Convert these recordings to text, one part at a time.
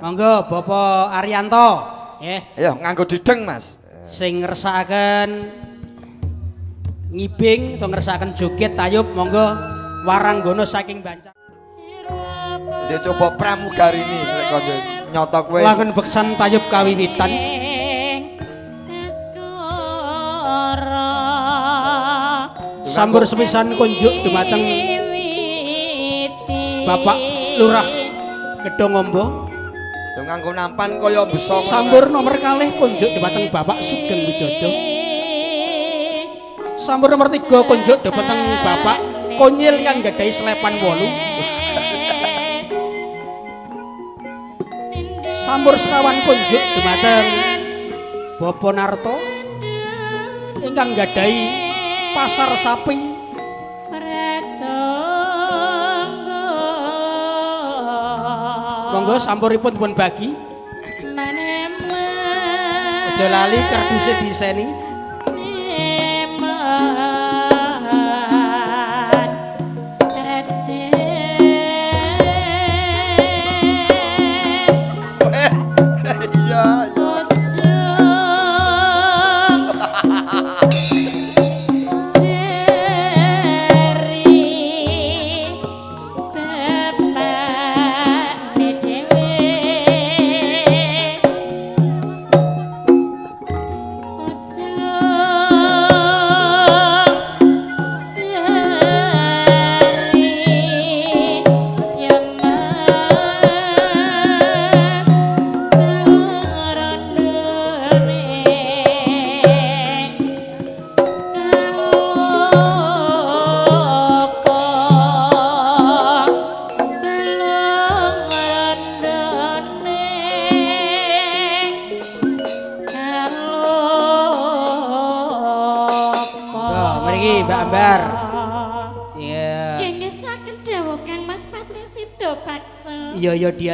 Monggo Bapak Arianto, nggih. Ayo nganggo dideng, Mas. Sing ngersakaken ngibing utawa ngersakaken joget tayub monggo Waranggono saking Bancar. Dia coba pramugarini lek kanca nyotok wis. Wangun beksan tayub kawiwitan. Sambur sepisan kunjuk dumateng Bapak Lurah Gedong Yo nganggo nampan kaya besok. Sambur nomor kalih kunjuk dumateng Bapak Sugeng Widodo. Sambur nomor tiga kunjuk dumateng Bapak Konyil yang gadai selepan wolu. Sambur sekawan kunjuk dumateng Bapak Narto ingkang gadai pasar sapi Monggo sampuripun pun bagi. Aja lali karduse diseni.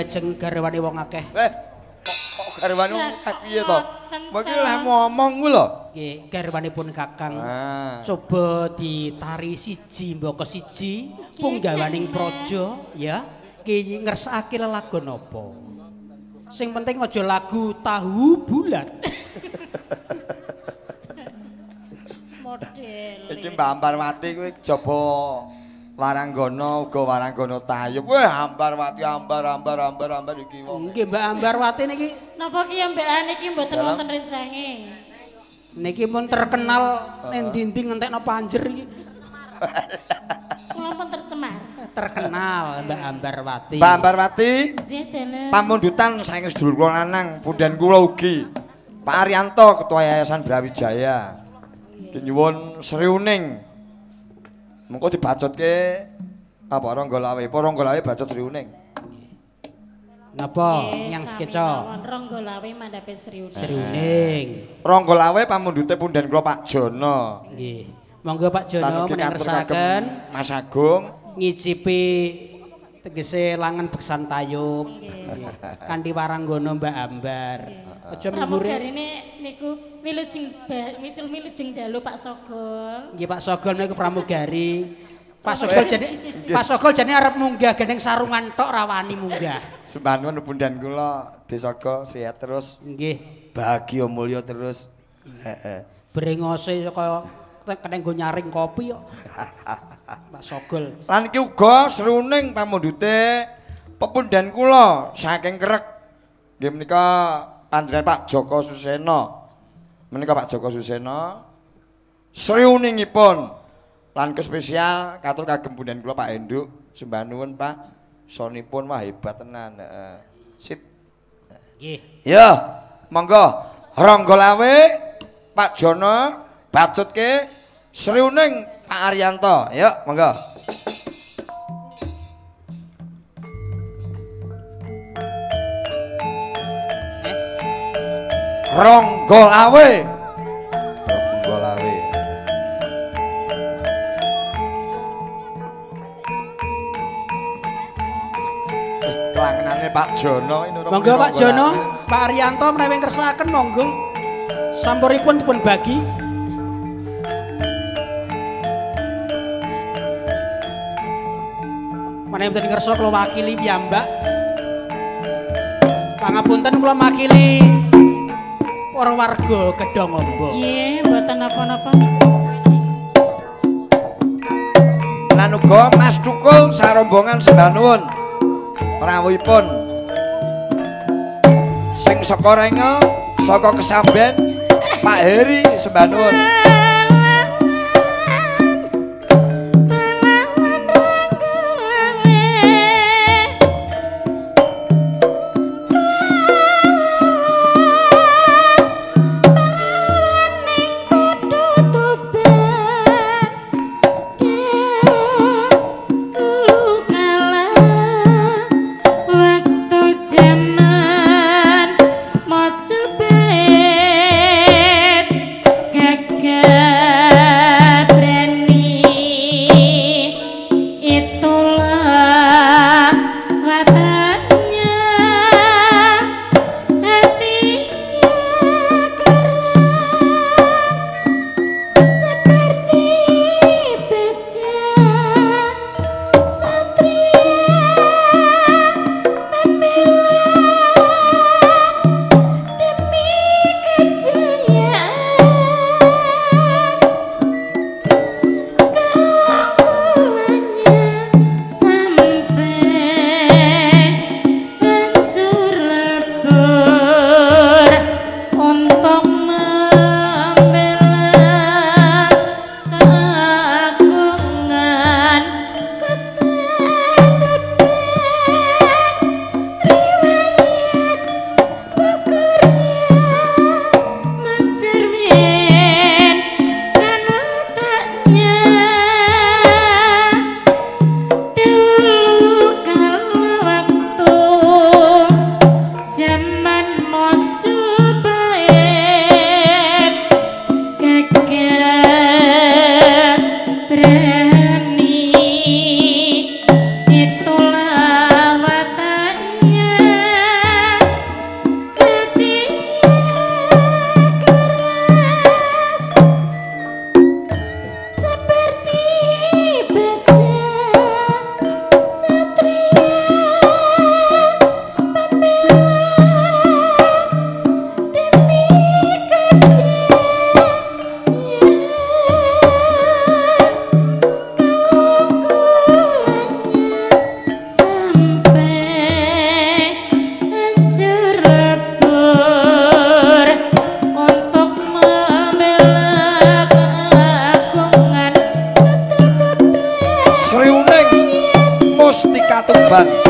Diajeng garwane wong akeh. Eh, kok garwane Lah, kok piye to? Mengki Pak. lah ngomong ku lho. Nggih, garwanipun Kakang. Ah. Coba ditari siji mboko siji punggawaning praja ya. Ki ngersakake lelagon apa? Sing penting aja lagu tahu bulat. Model. Iki Mbak Ambarwati kuwi coba Waranggono uga Waranggono Tayub. Wah, Ambarwati ambar ambar ambar ambar iki wong. Nggih Mbak Ambarwati niki Napa ki mbekan iki mboten wonten rencange? niki pun terkenal ning dinding entekno panjer iki. Kula pun tercemar. Terkenal Mbak Ambarwati. Mbak Ambarwati Nggih, pamundutan saking sedulur kula lanang, punden kula ugi. Pak Arianto Ketua Yayasan Brawijaya. Nyuwun Sriuning. Mengko dibacotke apa Ronggo Lawe, apa Ronggo Lawe bacot Sriuning. Napa nyang sami skeca? mawon, Ronggo lawe mandhape. Sriuning. Ronggo Lawe pamundute punden kula Pak Jono. Nggih. Monggo Pak Jono kagem Mas Agung. ngicipi tegese langan beksan tayub. Nggih. Kanthi waranggono Mbak Ambar. Aja mburi. Pramugarine niku wilujeng mitul wilujeng dalu Pak Sogol. Nggih Pak Sogol niku pramugari. Pak Sogol jane Pak Sogol jane arep munggah gendeng sarungan tok rawani munggah. Sembah nuwun punden kula Desaga sehat terus, Nggih. bahagia mulya terus. Heeh. Brengose kaya kena nggo nyaring kopi kok. Pak Sogol. Lan iki uga sruning pamundhute pepundhen kula saking Kerek. Nggih menika pandhenan Pak Joko Suseno. Menika Pak Joko Suseno sriuningipun lan ke spesial katur kagem punden kula Pak Enduk. Sembah nuwun Pak. Sonipun wah hebat tenan. Heeh. Sip. Nggih. Ya, monggo Ronggo Lawe, Pak Jono, bacutke sriuning Pak Arianto. Yuk, monggo. Ronggo Lawe. Ronggo Lawe. Kelangenane Pak Jono ini Monggo Pak Jono. Pak Arianto menawi ngersaken monggo. Sampuripun dipun bagi. Menawi mboten ngersa kula wakili piyambak. Pangapunten kula makili para warga Gedhong Amba. Nggih, mboten napa-napa. Lan uga Mas Tukul sarombongan sembah nuwun. Rawuhipun. Sing saka Rengo, saka Kesamben, Pak Heri sembah nuwun. Tập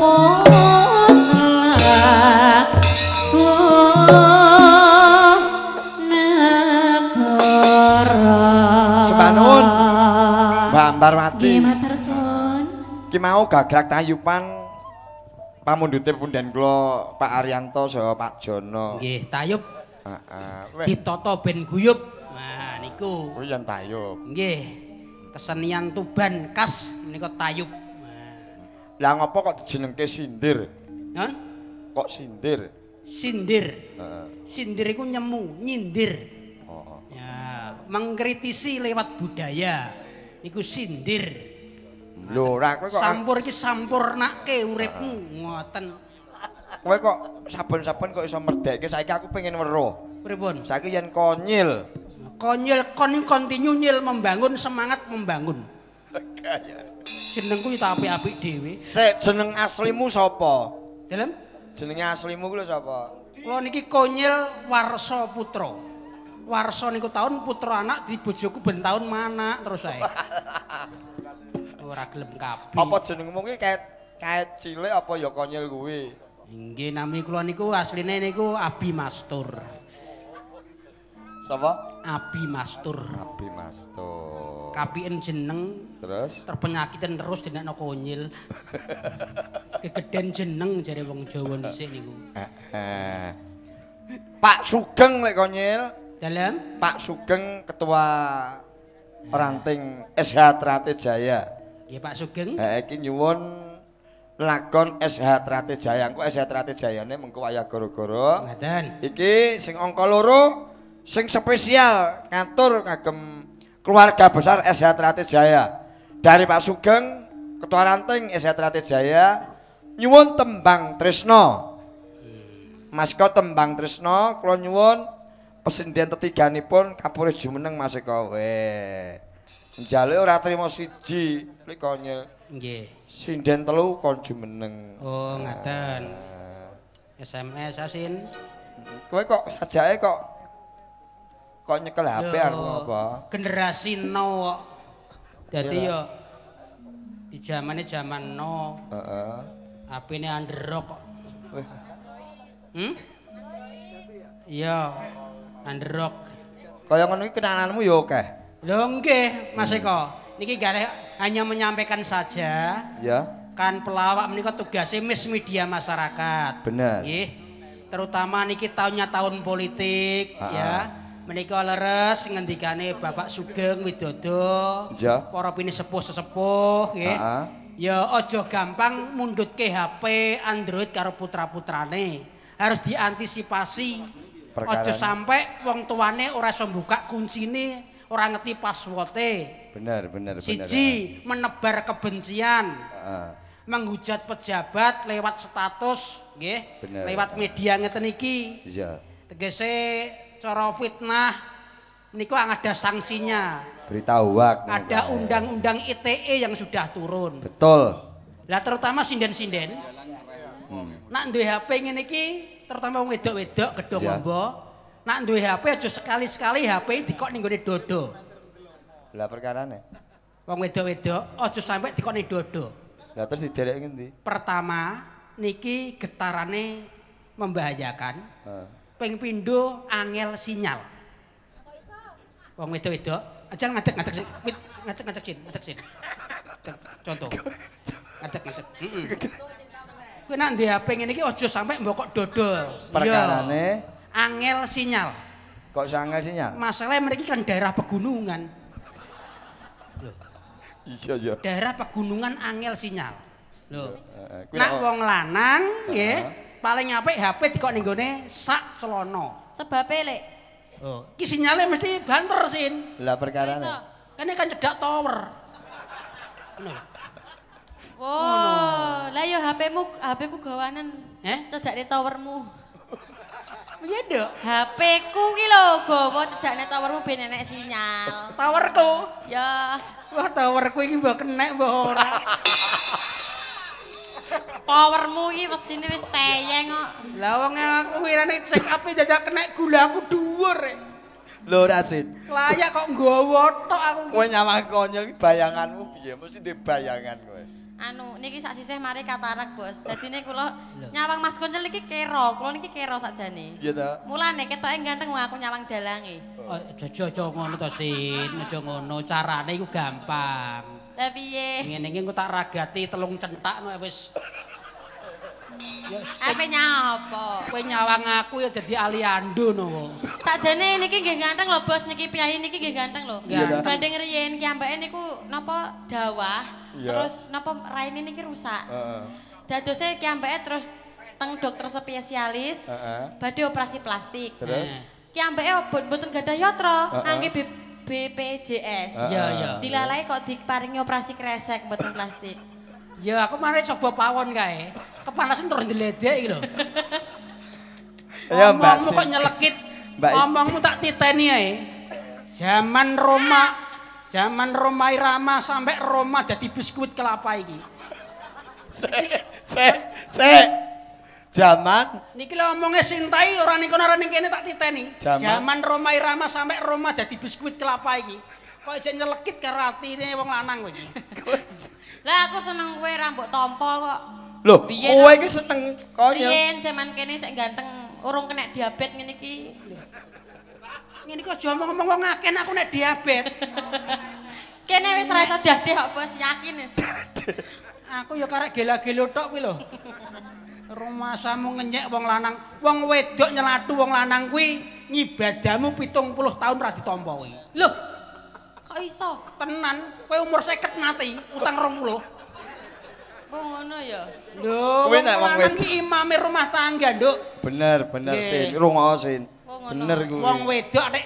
Ki mau gagrak tayupan pamundute punden kula Pak Arianto saha Pak Jono. Nggih, tayub. Heeh. Ditata ben guyub. Nah, niku. Oh, yen tayub. Nggih. Kesenian Tuban khas menika tayub. Lah ngopo kok dijenengke sindir? Nah, Kok sindir? sindir. Heeh. Sindir iku nyemu, nyindir. Oh. Ya, mengkritisi lewat budaya. Niku sindir. Lho, ora kowe kok Sampur iki sampurnake uripmu, ngoten. kowe kok saben-saben kok iso merdekke saiki aku pengen weruh. Pripun? Saiki yen konyil. Konyil kon kontinu nyil membangun semangat membangun. Jenengku ya apik-apik dhewe. Sik jeneng aslimu sapa? Dalem Jenenge aslimu ku lho sapa? kula niki Konyil Warsa Putra. Warsa niku taun putra anak di bojoku ben taun manak terus ae. Ora gelem kabeh. Apa jenengmu ki kaet kaet cilik apa ya konyil kuwi? Nggih nami kula niku asline niku Abi Mastur. Sapa? Abi Mastur. Abi Masto. Kapiken jeneng Terus terpenyakitan terus jenengno Konyil. Kegeden jeneng jare wong Jawa dhisik niku. Eh, Pak Sugeng lek konyil. Dalem Pak Sugeng ketua ranting SH Trate Jaya. ya Pak Sugeng. Eh iki nyuwun lakon SH Trate Jaya. Engko SH Trate Jayane mengko wayah gara-gara. Ngaten. Iki sing angka loro sing spesial ngatur kagem keluarga besar SH Trate Jaya. Dari Pak Sugeng ketua ranting SH Trate Jaya nyuwun tembang Trisno. Mas tembang Trisno kula nyuwun pesindhen tetiganipun Kapolres Jumeneng Mas. Weh. Njale ora trimo siji lek konye Nggih. sinden telu kon Jumeneng. Oh, ngaten. SMS asin. Kowe kok sajake kok kok nyekel HP aku apa? Generasi no kok. Dadi Iya. yo di zamane zaman no, Heeh. HP-ne underrock kok. Hmm? Iya, underrock. kaya ngono iki kenanganmu ya akeh. Lho nggih, Mas Eko. Niki gale hanya menyampaikan saja Ya, kan pelawak menika tugasnya mis media masyarakat. bener. Nggih. Terutama niki tahunnya tahun politik Ah, ya. Menika leres ngendikane Bapak Sugeng Widodo. Ya. Para pini sepuh sesepuh nggih. Ah. Ya aja gampang mundhutke HP Android karo putra-putrane. Harus diantisipasi. Aja sampai wong tuane ora iso buka kuncine, ora ngerti password-e. Bener, bener, bener. Siji, menebar kebencian, Heeh. menghujat pejabat lewat status, nggih. Bener. Lewat media ngeten iki. Iya. Tegese cara fitnah niku ada sanksinya. Berita hoak. Ada undang-undang ITE yang sudah turun. Betul. Lah terutama sinden-sinden. Hmm. Nak duwe HP ngene iki, terutama wong wedok-wedok gedhong Iya. ombo. Nak duwe HP aja sekali-sekali HP dikok ning gone dodo. Lah perkarane. Wong wedok-wedok aja sampai dikok ning dodo. Lah terus diderek ngendi? Pertama, niki getarane membahayakan. Heeh. Ping pindho angel sinyal. Wong wedok-wedok, aja ngadeg ngadeg sih. Wit, ngadeg ngadeg sin, ngadeg sin. Contoh. Ngadeg ngadeg. Heeh. Kowe nak ndek HP ngene iki aja sampai mbokok dodol. Perkarane Iya. Angel sinyal. kok sangat sinyal? Masalahnya mereka kan daerah pegunungan. Iya, iya. Daerah pegunungan angel sinyal. Loh. Kuwi nek- wong lanang nggih, paling apik HP dikok ning gone sak celana. Sebab lek Oh, iki sinyale mesti banter sin. Lah perkarane. Kan ini kan cedak tower. Ngono lho. Wow, lah yo HP-mu HP-ku gawanan. Eh? Cedakne towermu. Piye, Dok? HP-ku ki lho gawa cedakne towermu ben enek sinyal. Towerku. Ya, Wah, towerku iki mbok kenek mbok ora. powermu iki mesine wis teyeng kok. Lah wong aku wirane cek up jajak kenek gulaku dhuwur. eh. Lho Rasin. Layak kok nggawa tok aku. Kowe nyawang konyol iki bayanganmu piye? Mesti duwe bayangan kowe. Anu, niki sak sisih mari katarak, Bos. Dadine kula nyawang Mas Kuncel iki kero, kula niki kero sakjane. Iya ta? Mulane ketoke ganteng wong aku nyawang dalange. Oh, Aja aja ngono to, Sin. Aja ngono. Carane iku gampang. Lah piye? Ngene iki engko tak ragati telung centak kok wis. Ape nyapa? kowe nyawang aku ya dadi aliando no. Sakjane niki nggih ganteng lho Bos, niki piyai niki nggih ganteng lho. Banding riyen ki ambake niku napa dawah, terus napa raine niki rusak. Heeh. Dadose ki ambake terus teng dokter spesialis Heeh. badhe operasi plastik. Terus Ki ambake mboten gadah yatra, Heeh. BPJS. Iya, iya. Dilalai kok diparingi operasi kresek mboten plastik. Ya aku mari coba pawon kae. Kepanasan terus ndeledek iki lho. Ya, Mbak Ngomongmu kok nyelekit. Mbak- Ngomongmu tak titeni ae. Zaman Roma, zaman Roma Irama sampai Roma dadi biskuit kelapa iki. Sik, sik. Zaman Niki lho omongnya Sintai ora ning kono ora ning kene tak titeni. Zaman- Zaman Roma Irama sampai Roma dadi biskuit kelapa iki. Kok ijek nyelekit karo atine wong lanang kowe iki. Lah aku seneng kowe rambut tompo kok. Loh, kowe iki seneng konyol. Riyen zaman kene sik ganteng, urung kena diabetes ngene iki. Ngene iki aja omong-omong wong akeh aku nek diabetes. Kene wis ra iso dadeh kok Bos, yakin. Aku ya karek gela-gelo tok kuwi lho. Rumasamu ngenyek wong lanang, wong wedok nyelatu wong lanang kuwi ngibadahmu 70 tahun ra ditampa kuwi. Loh. Kok iso? Tenan, kowe umur 50 mati, utang 20. Oh ngono ya. Lho, Kowe wong nek wong lanang wedok. ki imame rumah tangga, Nduk. Bener, bener. Sin. Rungokno Sin. Oh. Bener kuwi. Wong wedok nek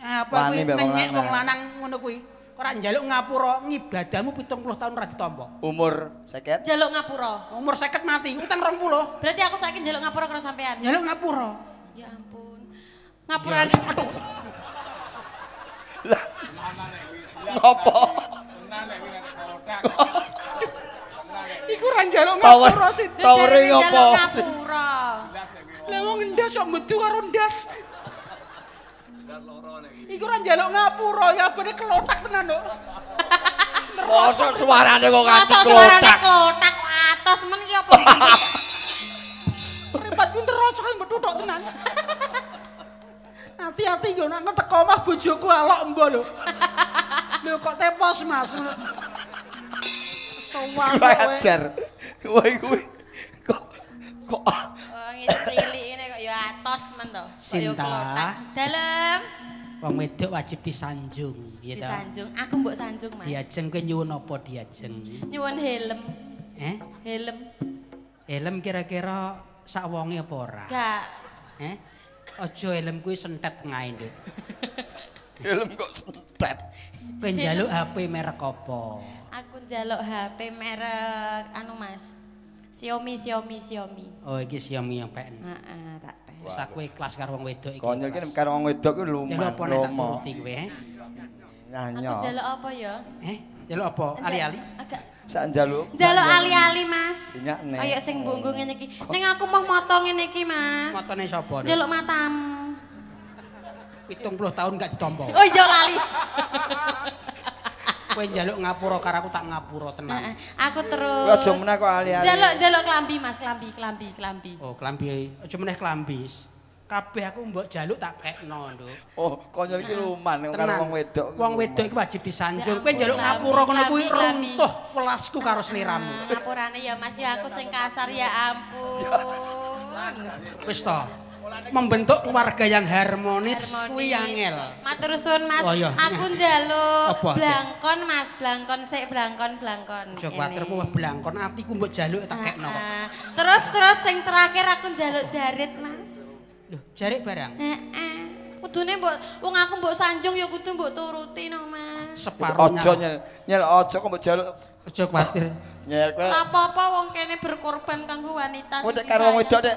apa kuwi mbek wong ngenyek wong lanang. lanang ngono kuwi. Ora njaluk ngapura ngibadahmu 70 tahun ra ditampa. Umur seket. Jaluk ngapura. Umur 50 mati, utang 20. Berarti aku saiki njaluk ngapura karo sampean. Njaluk ngapura. Ya ampun. Ngapurane aduh. Ngopo? Iku ora njaluk ngapura sih. Tawere ngopo? Njaluk ngapura. Lah wong ndas kok metu karo ndas. Iku ora njaluk ngapura, ya bene kelotak tenan, Nduk. Mosok suarane kok Masa kacik suarane klotak. klotak atos men ki apa? Mripatku nterocok mbok tutuk tenan. Hati-hati yo nek teko omah bojoku alok embo lho. Lho kok tepos Mas. Kurang ajar. Kowe kuwi kok kok Oh atos men to. Sinta. Dalem Wong wedok wajib disanjung, ya ta. disanjung. Aku mbok sanjung, Mas. Diajeng kowe nyuwun apa diajeng? Nyuwun helm. Eh? Helm. Helm kira-kira sak wonge apa ora? Gak. Eh? Aja helm kuwi sentet ngae, Nduk. helm kok sentet. Kowe njaluk HP merek apa? Aku njaluk HP merek anu Mas. Xiaomi, Xiaomi, Xiaomi. Oh, iki Xiaomi yang PN. Heeh, tak. Wis aku ikhlas karo wong wedok iki. Konyol ki ikhlas. karo wong wedok ku lumayan apa nek tak turuti kowe, eh? Aku Nyanyo. njaluk apa ya? Eh? Njaluk apa? Ali-ali? Agak Sak njaluk. njaluk ali-ali, Mas. Dinyak nek. Kayak sing bunggu ngene iki. Ning aku mau moto ngene iki, Mas. Motone sapa? Nduk? Njaluk matamu. 70 tahun gak ditampa. Oh iya lali. Kowe njaluk ngapura karo aku tak ngapura Heeh, tenan. Aku Kowe terus aja meneh kok ali-ali. Njaluk njaluk klambi, Mas, klambi, klambi, klambi. Oh, klambi aja meneh klambis. Kabeh aku mbok jaluk tak kekno, Nduk. Oh, konyol ki luman karo wong wedok. Wong wedok iki wajib disanjung. Kowe njaluk ngapura ngono kuwi klambi, klambi. runtuh welasku karo sliramu. Ngapurane ya Mas ya aku sing kasar ya ampun. Wis to. Membentuk keluarga yang harmonis Harmoni. kuwi angel. Matur suwun Mas. Oh, iya. Aku njaluk blangkon Mas, blangkon sik blangkon blangkon. Aja kuwatir ku wis blangkon atiku mbok jaluk tak kekno kok. Terus terus sing terakhir aku njaluk jarit Mas. Lho, jarik barang. Heeh. Kudune mbok wong aku mbok sanjung ya kudu mbok turuti no Mas. Separuhnya. Aja nyel, nyel aja kok mbok jaluk Aja kuwatir. nyel kowe. Ora apa-apa wong kene berkorban kanggo wanita. Sing nek karo wong wedok dek.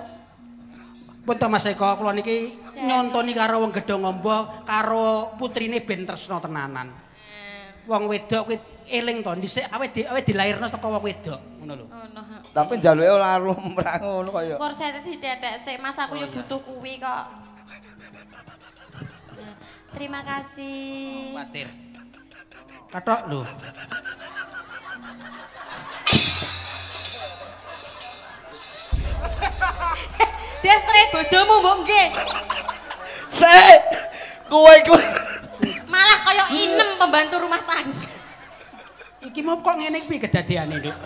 Pun to Mas Eko, kula niki nyontoni karo wong gedhe ngombo karo putrine ben tresna tenanan. Eh, Wong wedok kuwi eling to dhisik awe di awe dilairno saka wong wedok, ngono lho. Ngono. Tapi njaluke ora lumrah ngono kaya. Korsete ditetek sik Mas aku Oh, yo butuh kuwi kok. Terima kasih. Kuwatir. Katok lho. Destre bojomu mbok nggih. Sik. Kowe iku Malah kaya inem pembantu rumah tangga. Iki mau kok ngene iki kedadeane, Nduk?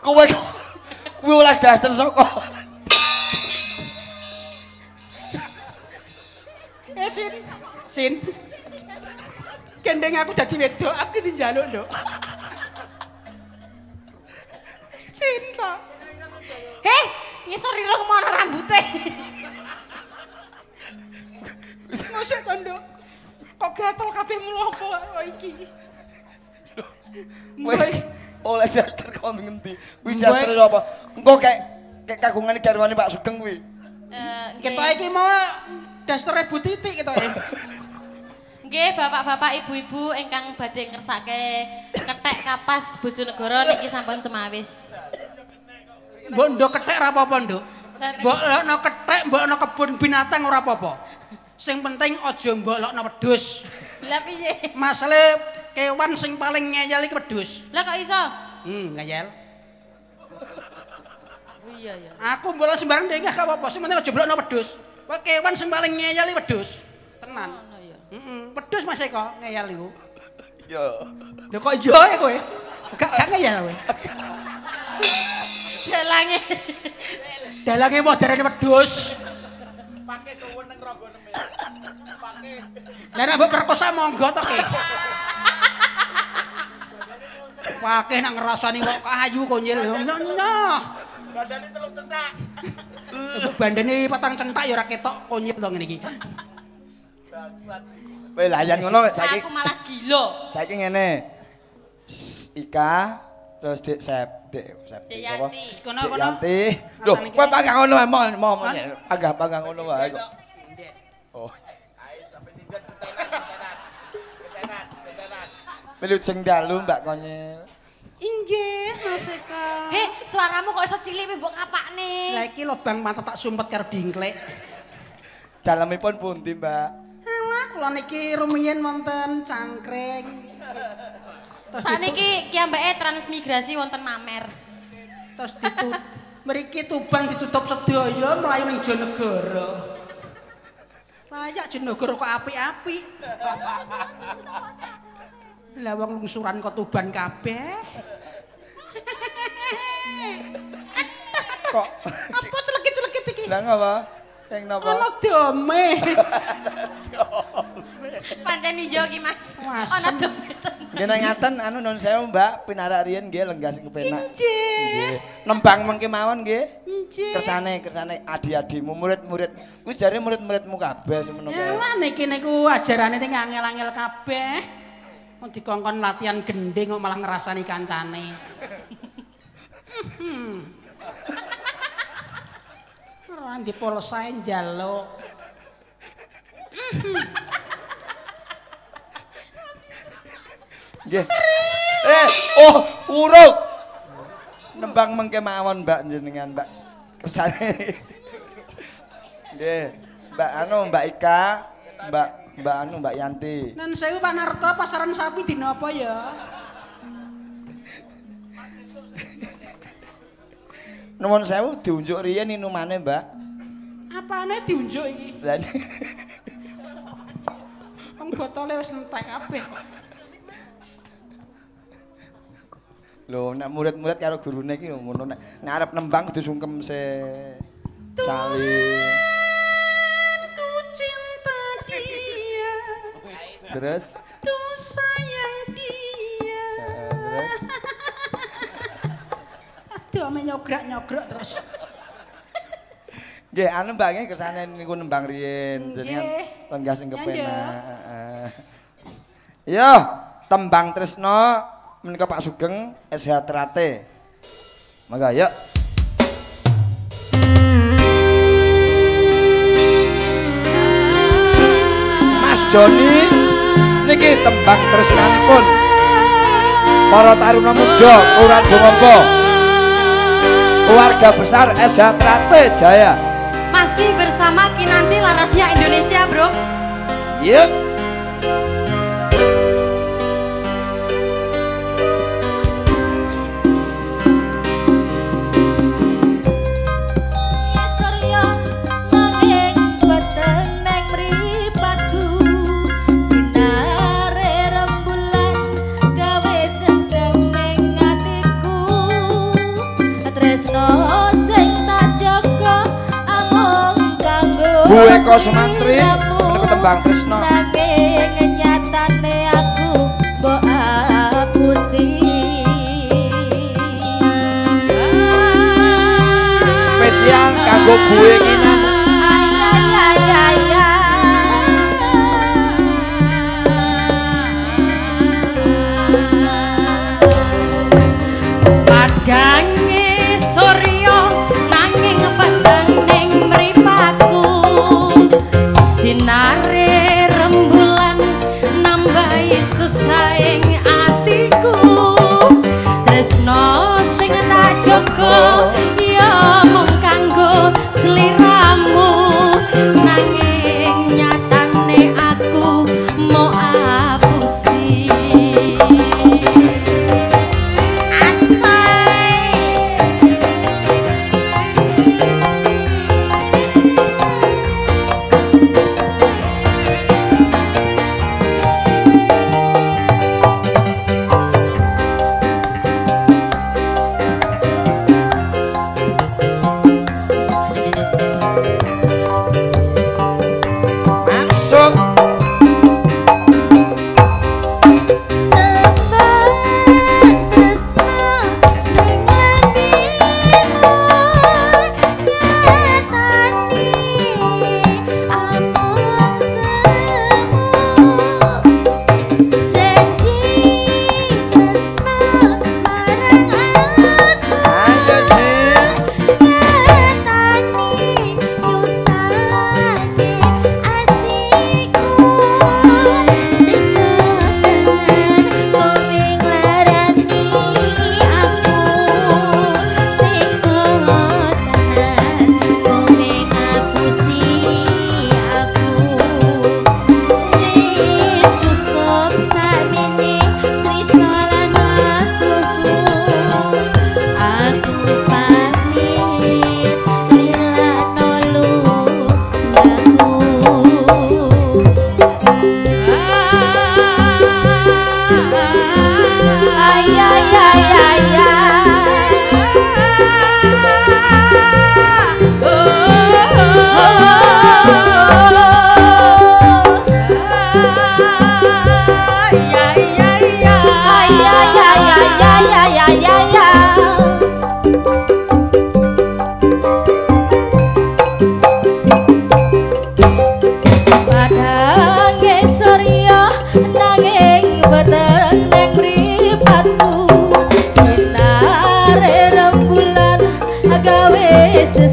Kowe kok kuwi oleh daster saka. Eh, Sin. Sin. Gendeng aku dadi wedok, aku njaluk, Nduk. Sin kok. Heh, ngisor ira kemono rambute. Ngosek to, Nduk. Kok gatel kabeh mulo apa kok iki? Mbok oleh daster kok ngendi? Kuwi daster apa? Engko kek kek kagungane garwane Pak Sugeng kuwi. Eh, ketok iki mau daster Bu Titik ketoke. Nggih, bapak-bapak, ibu-ibu ingkang badhe ngersake kethek kapas Bojonegoro niki sampun cemawis. Mbok nduk kethek ora apa-apa, Nduk. Mbok ana kethek, mbok ana kebun binatang ora apa-apa. Sing penting aja mbok lokno wedhus. Lah piye? Masale kewan sing paling ngeyel iki wedhus. Lah kok iso? Hmm, ngeyel. Oh iya ya. Aku bola sembarang dhewe gak apa-apa, sing penting aja blokno wedhus. Kok kewan sing paling ngeyel iki wedhus. Tenan. Ngono ya. Heeh, wedhus Mas Eko ngeyel iku. Yo. Lho kok iya ya kowe? Gak gak ngeyel kowe. Dalange. Dalange modern wedhus. Pakai seweneng rogone. Pakai Lah nek mbok perkosa monggo to ki. Pakeh nak ngrasani kok kayu konyil. Nyoh. badane telung cetak. Bandene patang centak ya ora ketok konyil to ngene iki. Bangsat. Kowe layan ngono saiki. Aku malah gila. Saiki ngene. Ika terus Dik Sep, Dik Sep. Dik sapa? Yanti. Kono kono. Katane kowe panggang ngono wae, mau mau Hah? panggah panggang ngono wae kok. Oh, Ayo sampai tidak ketenan, ketenan. Ketenan, ketenan. melujeng dalu Mbak Konyil. Inggih, Mas Eko. Heh, suaramu kok iso cilik mbok kapakne? Lah iki lobang mata tak sumpet karo dingklek. Dalemipun pundi, Mbak? Alah, kula niki rumiyin wonten cangkring. Terus ditu- Saniki kiambake transmigrasi wonten Mamer. terus ditut mriki Tuban ditutup sedaya mlayu ning Jonegoro. Layak Jonegoro kok apik-apik. Lah wong lungsuran kok Tuban kabeh. Kok Apa celekit-celekit iki? lah ngapa? Yang napa? Ana dome. Pancen ijo ki Mas. Ana domet. Nggih nang ngaten anu nun sewu Mbak, pinarak riyen nggih lenggah sing kepenak. Nggih. Nembang mengke mawon nggih. Injih. Kersane kersane adi-adimu murid-murid. Kuwi jare murid-muridmu kabeh semono Ya kae. lah niki niku ajarane ning angel-angel kabeh. Wong dikongkon latihan gending kok malah ngrasani kancane. Hmm. Ora di pulsae njaluk. Nggih. Eh, oh, uruk. Nembang mengke mawon Mbak jenengan, Mbak. Kersane. Nggih. Mbak anu, Mbak Ika, Mbak Mbak anu, Mbak Yanti. Nan sewu Panarta pasaran sapi dina apa ya? Nuwun sewu diunjuk riyen minumane, Mbak. Apane diunjuk iki? Lah Wong botole wis entek kabeh. Lho, nek murid-murid karo gurune iki ngono nek ngarep nembang kudu sungkem se saling. Ku cinta dia, Terus ku sayang dia. terus Aduh, ame nyograk-nyograk terus. Nggih, anu Mbak nggih kersane niku nembang riyen jenengan lenggah sing Ya, kepenak. Yo, tembang tresno menika Pak Sugeng SH Trate. Mangga yuk. Mas Joni niki tembang tresnanipun para taruna muda Kelurahan Jongombo. Keluarga besar SH Trate Jaya. Masih bersama Kinanti larasnya Indonesia, Bro. Yuk. Gue kos mantri. Menika tembang Kresna nanging nyatane aku kok apusi. Spesial kanggo gue ah. ini.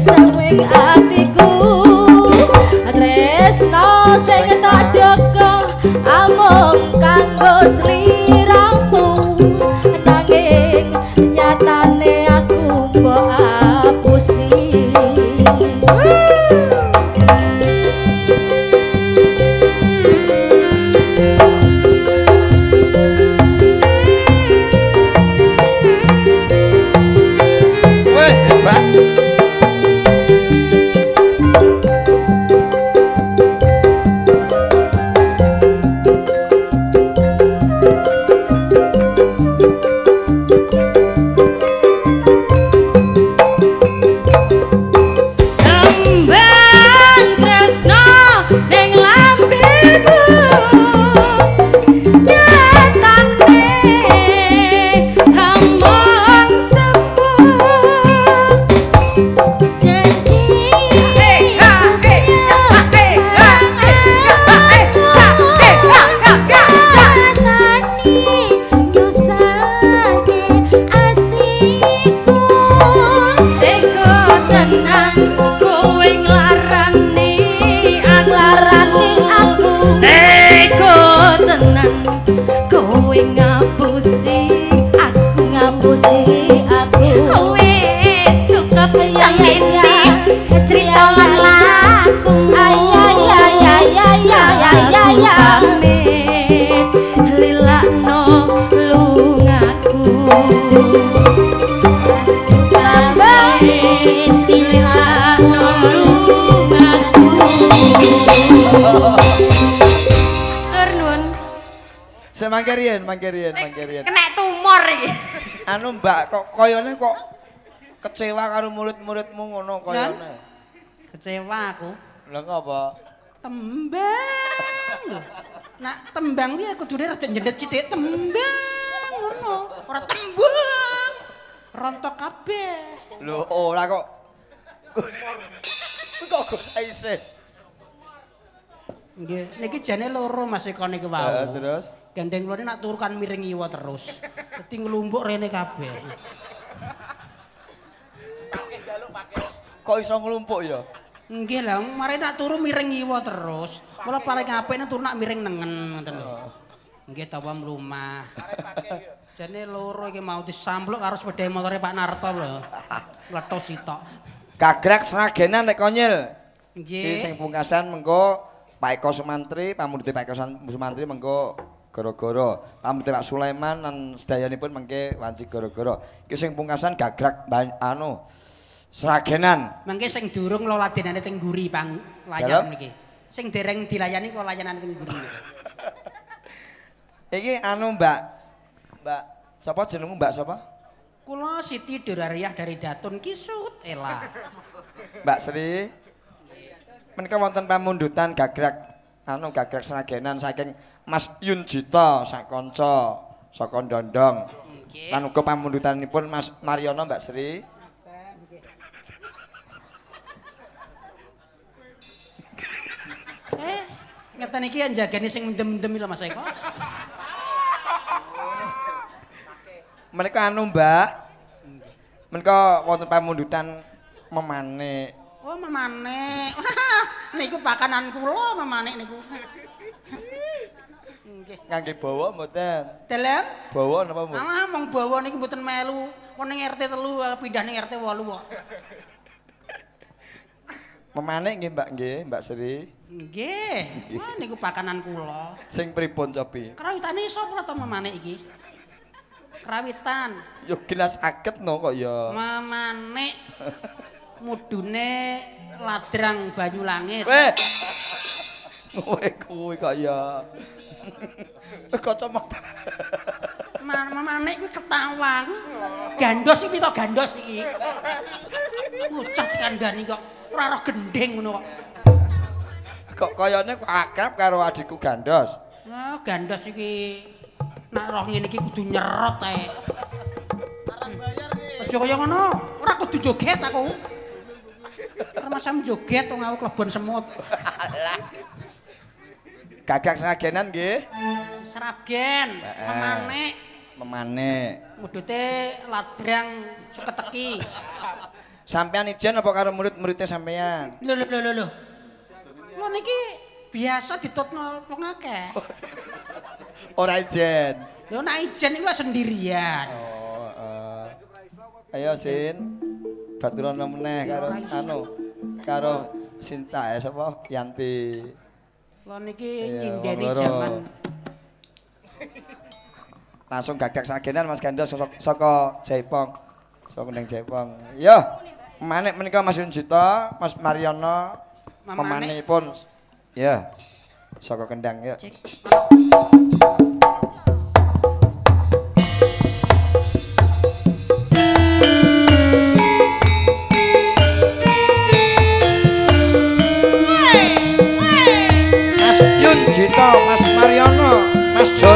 sewing up. wayane lilakno lungaku lilakno lungaku tur nuwun semangke riyen mangke riyen eh, mangke riyen Kena tumor iki. Anu Mbak, kok koyone kok kecewa karo murid-muridmu ngono koyone. Kecewa aku. Lah ngopo? Tembang lho. Nak tembang kuwi kudune rada njendet sithik tembang ngono. Ora tembang. Rontok kabeh. Lho ora kok. Kok kok saise. Nggih, niki jane loro Mas Eko niku Eh, wau. terus Gendeng kula nak turu kan miring iwa terus. Dadi nglumpuk rene kabeh. Pakai jaluk pakai. kok iso nglumpuk ya? Nggih lah, mari nak turu miring iwa terus. Kula paling apik nek turu nak miring nengen ngoten lho. Nggih tawa mlumah. Arep pakai yo. Jane loro iki mau disampluk karo sepeda motore Pak Narto lho. Letos sitok. Gagrag seragenan nek konyil. Iki sing Nggih. pungkasan mengko Pak Eko Sumantri, pamudhe Pak Eko Sumantri mengko gara-gara pamudhe Pak Sulaiman lan sedayanipun mengke wanci gara-gara. Iki sing pungkasan gagrag ban- anu seragenan. Mangke sing durung lo ladenane teng nguri pang layan niki. Sing dereng dilayani kula layanane teng nguri. Iki anu Mbak Mbak sapa jenengmu Mbak sapa? Kula Siti Durariah dari Datun Kisut Ela. Mbak Sri. Menika wonten pamundutan gagrag anu gagrag seragenan saking Mas Yunjita sak kanca saka Ndondong. Nggih. Lan uga pamundutanipun Mas Mariono Mbak Sri. Ngeten iki yang jagani sing mendem-mendem lho Mas Eko. Menika anu Mbak. Menika wonten pamundutan memanik. Oh, memane. niku pakanan kula memane niku. Nggih. Ngangge bawa mboten? Dalam Bawa napa mboten? Alah mong bawa niki mboten melu. Wong ning RT 3 eh, pindah ning RT 8 kok. Memanik nggih Mbak nggih, Mbak Sri. Nggih. Wah niku pakanan kula. Sing pripun cobi? Krawitane sapa to memane iki? Krawitan. Yo gelas aget no kok ya. Memanik mudune ladrang banyu langit. Weh. Kowe kuwi kok ya. Kacamata. Ma- Memanik kuwi ketawang. Gandos iki to gandos iki. Bocah dikandani kok ora roh gendeng ngono kok. Kok kayane kok akrab karo adikku Gandos. Oh, gandos iki nak roh ngene iki kudu nyerot ae. Aja kaya ngono, ora kudu joget aku. Masam joget wong aku klebon semut. Gagak seragenan nggih. Seragen, Heeh. memanik, Memanik. mudute ladrang suketeki. Sampean ijen apa karo murid-muridnya sampean? Lho lho lho lho lho. Lho niki biasa ditutno wong akeh. Ora ijen. Lho nek ijen iki wis sendirian. Oh, heeh. Ayo Sin. Baturan meneh karo anu karo Sinta ya sapa? Yanti. Lho niki nyindeni wong jaman Langsung gagak sagenan Mas Gandos saka saka Jaipong. Saka ning Jaipong. Yo. Manik menika Mas Yunjita, Mas Mariono, Memanik. memanipun. Ya. Saka Kendang ya. Mas Yunjita, Mas Mariono, Mas Joni.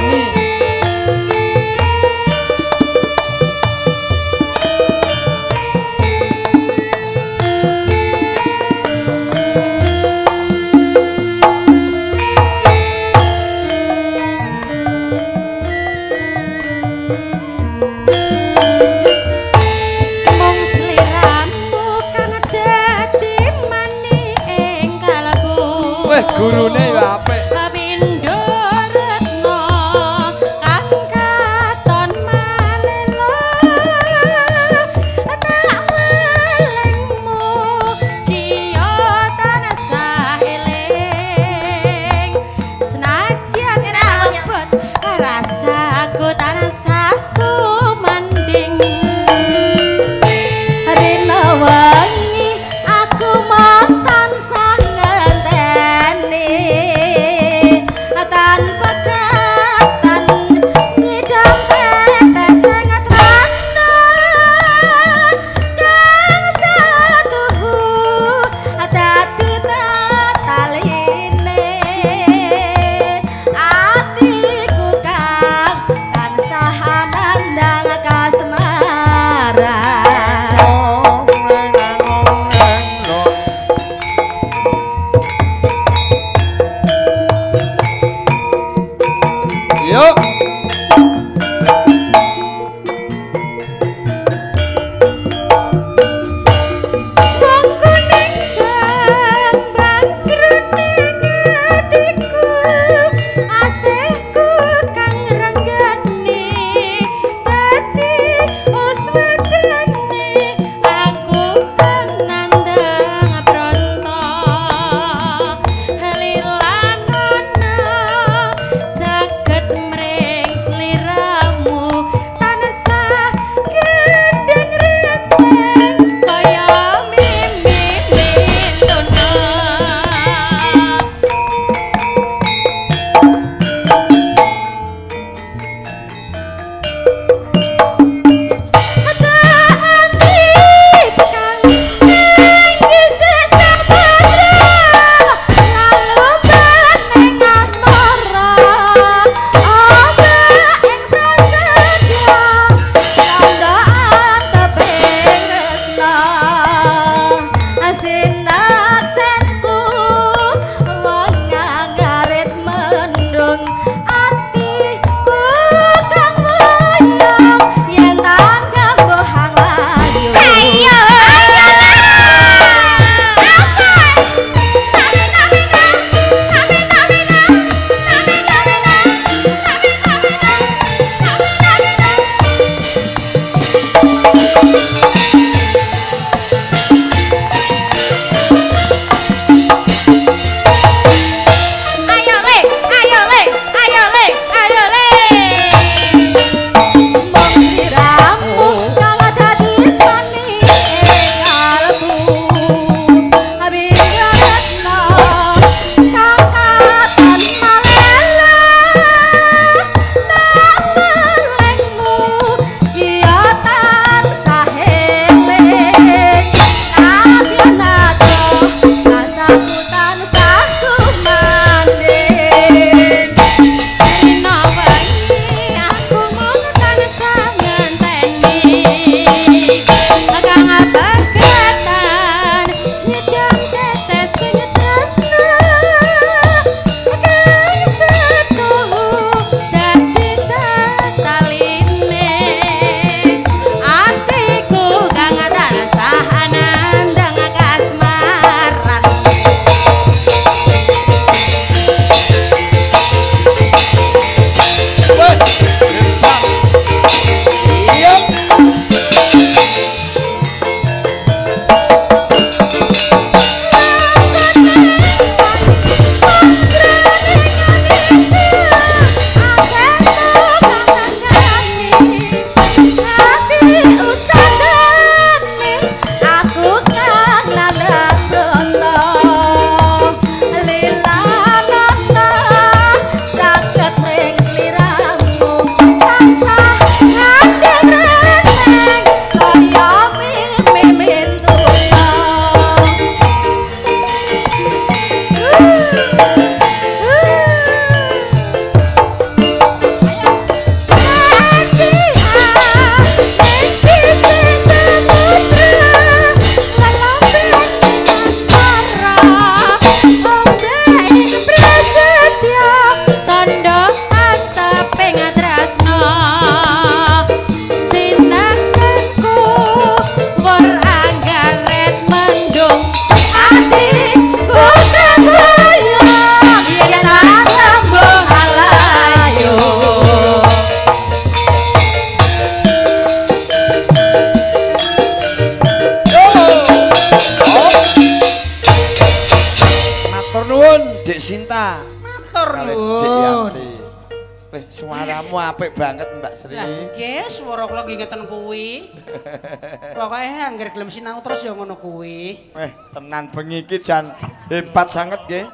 Eh, anggar gelem sinau terus ya ngono kuwi. Eh, tenan bengi iki jan hebat sangat nggih.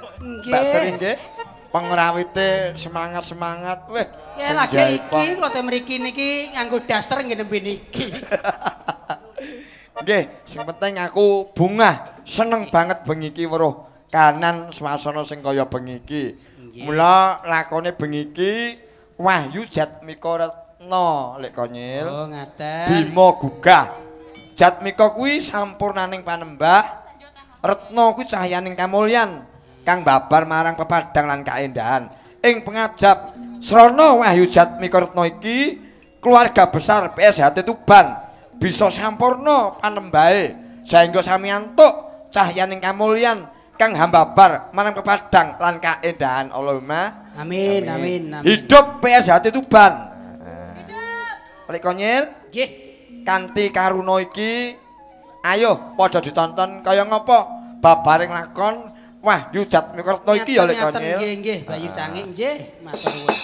Mbak Sri nggih. Pengrawite semangat-semangat. Weh, ya lagi iki klote mriki niki nganggo daster nggih nembe niki. Nggih, sing penting aku bungah seneng banget bengi iki weruh kanan swasana sing kaya bengi iki. Mula lakone bengi iki Wahyu Jatmiko Retno lek konyil. Oh, ngaten. Bima Gugah. Jatmika kuwi sampurnaning panembah. retna kuwi cahyaning kamulyan kang babar marang pepadang lan kaendahan. Ing pengajap Srana Wahyu Jatmika retna iki keluarga besar PSHT Tuban bisa sampurna panembahe saengga sami antuk cahyaning kamulyan kang hambabar marang pepadang lan kaendahan Allahumma. Amin, amin, amin. Hidup PSHT Tuban. Hidup. Lek konyel? Nggih. kanthi karuna iki ayo padha ditonton kaya ngapa babaring lakon Wahyu yujat iki ya lek nggih nggih. Bayu cangik nggih. Matur nuwun.